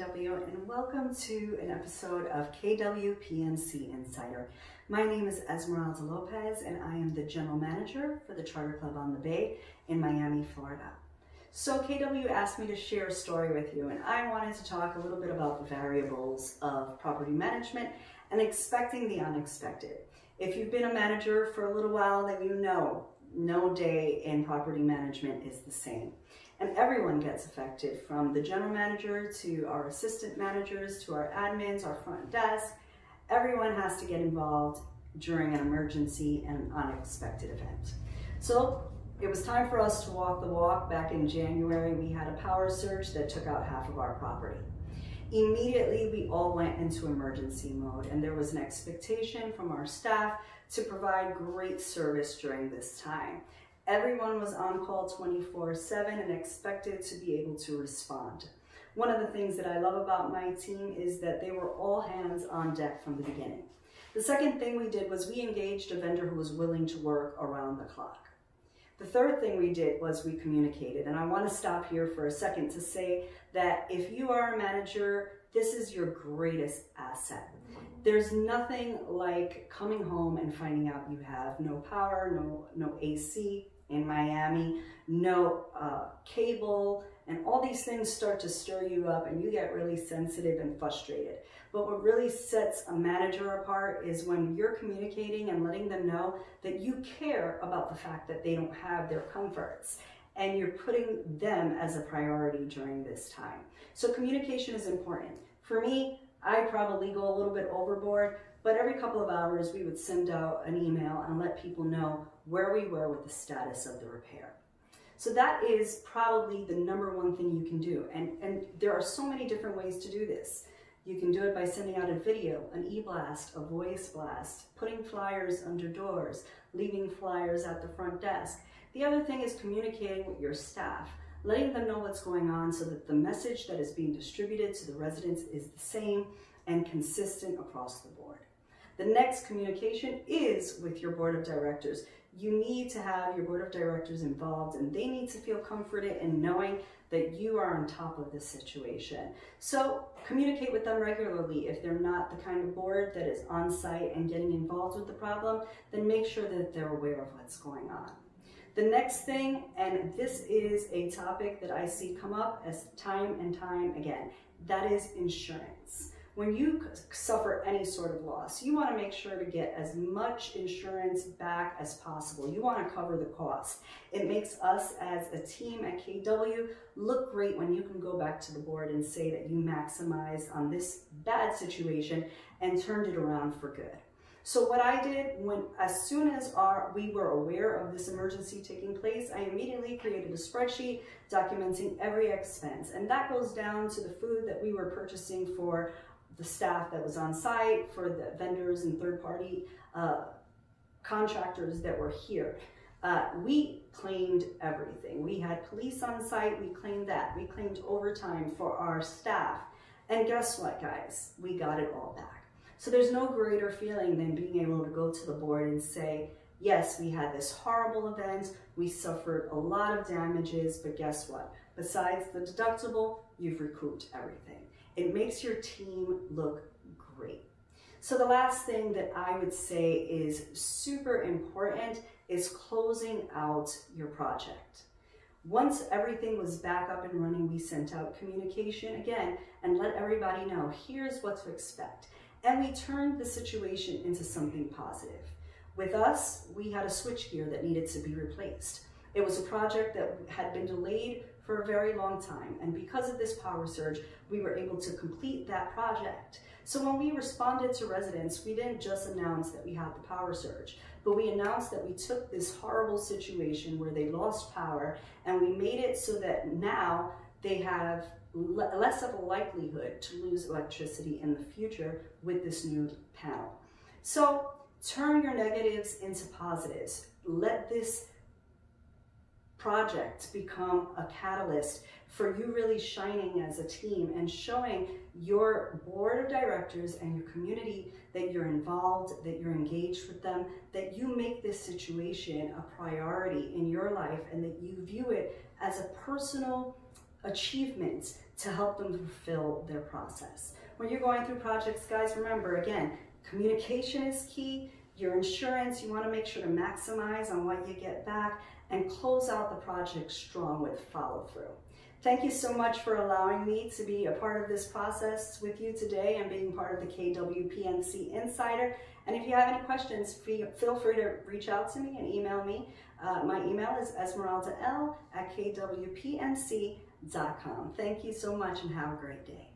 KW and welcome to an episode of KW PMC Insider. My name is Esmeralda Lopez and I am the General Manager for the Charter Club on the Bay in Miami, Florida. So KW asked me to share a story with you and I wanted to talk a little bit about the variables of property management and expecting the unexpected. If you've been a manager for a little while, then you know no day in property management is the same and everyone gets affected from the general manager to our assistant managers to our admins, our front desk. Everyone has to get involved during an emergency and an unexpected event. So it was time for us to walk the walk. Back in January, we had a power surge that took out half of our property. Immediately, we all went into emergency mode and there was an expectation from our staff to provide great service during this time. Everyone was on call 24 7 and expected to be able to respond. One of the things that I love about my team is that they were all hands on deck from the beginning. The second thing we did was we engaged a vendor who was willing to work around the clock. The third thing we did was we communicated. And I want to stop here for a second to say that if you are a manager, this is your greatest asset. There's nothing like coming home and finding out you have no power, no, no AC in Miami, no uh, cable, and all these things start to stir you up and you get really sensitive and frustrated. But what really sets a manager apart is when you're communicating and letting them know that you care about the fact that they don't have their comforts and you're putting them as a priority during this time. So communication is important. For me, I probably go a little bit overboard, but every couple of hours we would send out an email and let people know where we were with the status of the repair. So that is probably the number one thing you can do. And, and there are so many different ways to do this. You can do it by sending out a video, an e-blast, a voice blast, putting flyers under doors, leaving flyers at the front desk. The other thing is communicating with your staff letting them know what's going on so that the message that is being distributed to the residents is the same and consistent across the board. The next communication is with your board of directors. You need to have your board of directors involved and they need to feel comforted in knowing that you are on top of the situation. So communicate with them regularly. If they're not the kind of board that is on site and getting involved with the problem, then make sure that they're aware of what's going on. The next thing, and this is a topic that I see come up as time and time again, that is insurance. When you suffer any sort of loss, you want to make sure to get as much insurance back as possible. You want to cover the cost. It makes us as a team at KW look great when you can go back to the board and say that you maximized on this bad situation and turned it around for good. So what I did when, as soon as our, we were aware of this emergency taking place, I immediately created a spreadsheet documenting every expense. And that goes down to the food that we were purchasing for the staff that was on site, for the vendors and third party uh, contractors that were here. Uh, we claimed everything. We had police on site, we claimed that. We claimed overtime for our staff. And guess what, guys? We got it all back. So there's no greater feeling than being able to go to the board and say, yes, we had this horrible event, we suffered a lot of damages, but guess what? Besides the deductible, you've recouped everything. It makes your team look great. So the last thing that I would say is super important is closing out your project. Once everything was back up and running, we sent out communication again and let everybody know, here's what to expect. And we turned the situation into something positive. With us, we had a switchgear that needed to be replaced. It was a project that had been delayed for a very long time. And because of this power surge, we were able to complete that project. So when we responded to residents, we didn't just announce that we had the power surge, but we announced that we took this horrible situation where they lost power and we made it so that now they have less of a likelihood to lose electricity in the future with this new panel. So turn your negatives into positives. Let this project become a catalyst for you really shining as a team and showing your board of directors and your community that you're involved, that you're engaged with them, that you make this situation a priority in your life and that you view it as a personal achievement to help them fulfill their process. When you're going through projects, guys, remember again, communication is key. Your insurance, you want to make sure to maximize on what you get back and close out the project strong with follow through. Thank you so much for allowing me to be a part of this process with you today and being part of the KWPMC Insider. And if you have any questions, feel free to reach out to me and email me. Uh, my email is esmeraldaL at kwpmc.com. Thank you so much and have a great day.